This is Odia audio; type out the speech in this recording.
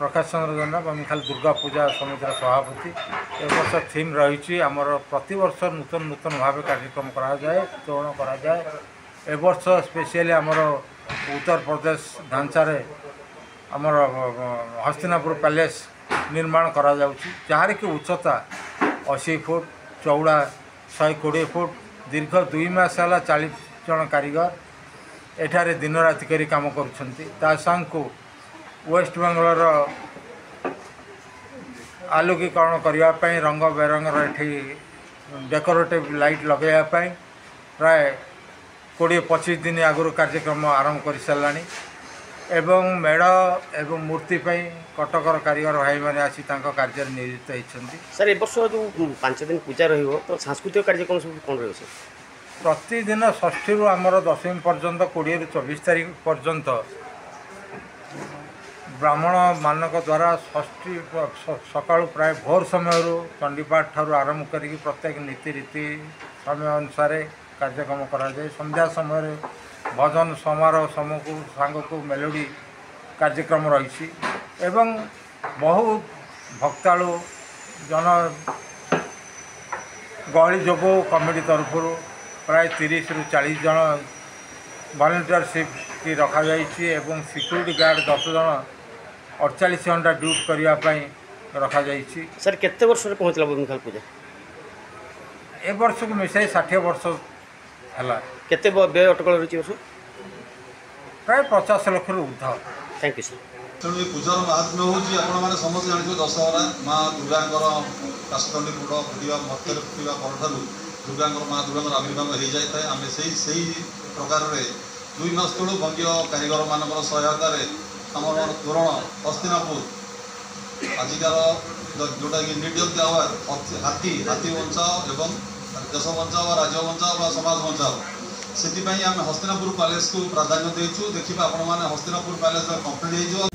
ପ୍ରକାଶ ଚନ୍ଦ୍ର ଜେନା ବମିଖାଲ ଦୁର୍ଗା ପୂଜା ସମିତିର ସଭାପତି। ଏ ବର୍ଷ ଥିମ୍ ରହିଛି ଆମର ପ୍ରତିବର୍ଷ ନୂତନ ନୂତନ ଭାବେ କାର୍ଯ୍ୟକ୍ରମ କରାଯାଏ ତୋରଣ କରାଯାଏ। ଏ ବର୍ଷ ସ୍ପେଶିଆଲି ଆମର ଉତ୍ତରପ୍ରଦେଶ ଢାଞ୍ଚାରେ ଆମର ହସ୍ତିନାପୁର ପ୍ୟାଲେସ୍ ନିର୍ମାଣ କରାଯାଉଛି। ଯାହାର କି ଉଚ୍ଚତା ଅଶୀ ଫୁଟ ଚଉଡ଼ା ଶହେ କୋଡ଼ିଏ ଫୁଟ ଦୀର୍ଘ ଦୁଇ ମାସ ହେଲା ଚାଳିଶ ଜଣ କାରିଗର ଏଠାରେ ଦିନ ରାତି କରି କାମ କରୁଛନ୍ତି। ତା ସାଙ୍ଗକୁ ୱେଷ୍ଟବେଙ୍ଗଲର ଆଲୋକୀକରଣ କରିବା ପାଇଁ ରଙ୍ଗ ବେରଙ୍ଗର ଏଠି ଡେକୋରେଟିଭ୍ ଲାଇଟ୍ ଲଗାଇବା ପାଇଁ ପ୍ରାୟ କୋଡ଼ିଏ ପଚିଶ ଦିନ ଆଗରୁ କାର୍ଯ୍ୟକ୍ରମ ଆରମ୍ଭ କରିସାରିଲାଣି ଏବଂ ମେଢ଼ ଏବଂ ମୂର୍ତ୍ତି ପାଇଁ କଟକର କାରିଗର ଭାଇମାନେ ଆସି ତାଙ୍କ କାର୍ଯ୍ୟରେ ନିୟୋଜିତ ହୋଇଛନ୍ତି। ସାର୍ ଏ ବର୍ଷ ଯେଉଁ ପାଞ୍ଚ ଦିନ ପୂଜା ରହିବ ତ ସାଂସ୍କୃତିକ କାର୍ଯ୍ୟକ୍ରମ ସବୁ କ'ଣ ରହିବ ସାର୍? ପ୍ରତିଦିନ ଷଷ୍ଠୀରୁ ଆମର ଦଶମୀ ପର୍ଯ୍ୟନ୍ତ କୋଡ଼ିଏରୁ ଚବିଶ ତାରିଖ ପର୍ଯ୍ୟନ୍ତ ବ୍ରାହ୍ମଣମାନଙ୍କ ଦ୍ୱାରା ଷଷ୍ଠୀ ସକାଳୁ ପ୍ରାୟ ଭୋର ସମୟରୁ ଚଣ୍ଡୀପାଠ ଠାରୁ ଆରମ୍ଭ କରିକି ପ୍ରତ୍ୟେକ ନୀତିରୀତି ସମୟ ଅନୁସାରେ କାର୍ଯ୍ୟକ୍ରମ କରାଯାଏ। ସନ୍ଧ୍ୟା ସମୟରେ ଭଜନ ସମାରୋହ ସମକୁ ସାଙ୍ଗକୁ ମେଲୋଡ଼ି କାର୍ଯ୍ୟକ୍ରମ ରହିଛି ଏବଂ ବହୁ ଭକ୍ତାଳୁ ଜନ ଗହଳି ଯୋଗୁଁ କମିଟି ତରଫରୁ ପ୍ରାୟ ତିରିଶରୁ ଚାଳିଶ ଜଣ ଭଲେଣ୍ଟିୟରସିପ୍ କି ରଖାଯାଇଛି ଏବଂ ସିକ୍ୟୁରିଟି ଗାର୍ଡ଼ ଦଶ ଜଣ ଅଡ଼ଚାଳିଶ ଘଣ୍ଟା ଡ୍ୟୁଟି କରିବା ପାଇଁ ରଖାଯାଇଛି। ସାର୍ କେତେ ବର୍ଷରେ ପହଞ୍ଚିଲା ବମିଖାଲ ପୂଜା? ଏ ବର୍ଷକୁ ମିଶାଇ ଷାଠିଏ ବର୍ଷ ହେଲା। କେତେ ବ୍ୟୟ ଅଟକଳ ରହିଛି ବର୍ଷ? ପ୍ରାୟ ପଚାଶ ଲକ୍ଷରୁ ଉର୍ଦ୍ଧ୍ୱ। ଥ୍ୟାଙ୍କ ୟୁ ସାର୍ ତେଣୁ ଏ ପୂଜାର ମାହାତ୍ମ୍ୟ ହେଉଛି ଆପଣମାନେ ସମସ୍ତେ ଜାଣିଥିବେ ଦଶହରା ମା ଦୁର୍ଗାଙ୍କର କାଶଦଣ୍ଡୀ ଫୁଟ ଫୁଟିବା ମତରେ ଫୁଟିବା ପରଠାରୁ ଦୁର୍ଗାଙ୍କର ମା ଦୁର୍ଗାଙ୍କର ଆବିର୍ଭାବ ହୋଇଯାଇଥାଏ। ଆମେ ସେଇ ସେଇ ପ୍ରକାରରେ ଦୁଇ ମାସ ତଳୁ ବଙ୍ଗୀୟ କାରିଗରମାନଙ୍କର ସହାୟତାରେ ଆମର ତୋରଣ ହସ୍ତିନାପୁର ଆଜିକାର ଯ- ଯେଉଁଟାକି ନିର୍ଡିୟଲ୍ ଆୱାର ହାତୀ ହାତୀ ବଞ୍ଚାଅ ଏବଂ ଦେଶ ବଞ୍ଚାଅ ବା ରାଜ୍ୟ ବଞ୍ଚାଅ ବା ସମାଜ ବଞ୍ଚାଅ ସେଥିପାଇଁ ଆମେ ହସ୍ତିନାପୁର ପ୍ୟାଲେସ୍କୁ ପ୍ରାଧାନ୍ୟ ଦେଇଛୁ ଦେଖିବା ଆପଣମାନେ ହସ୍ତିନାପୁର ପ୍ୟାଲେସ୍ କମ୍ପ୍ଲିଟ୍ ହେଇଯିବ